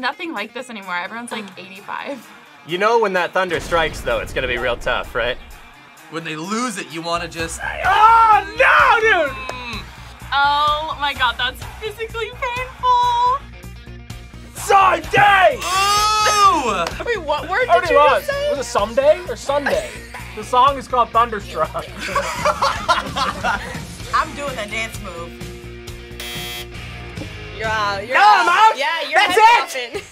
nothing like this anymore. Everyone's like 85. You know when that thunder strikes, though, it's gonna be real tough, right? When they lose it, you want to just. Oh no, dude! Mm. Oh my god, that's physically painful. Sunday! Ooh! Wait, what word did Already you lost. just say? Was it someday or Sunday? the song is called Thunderstruck. I'm doing a dance move. You're out. You're No, uh, out.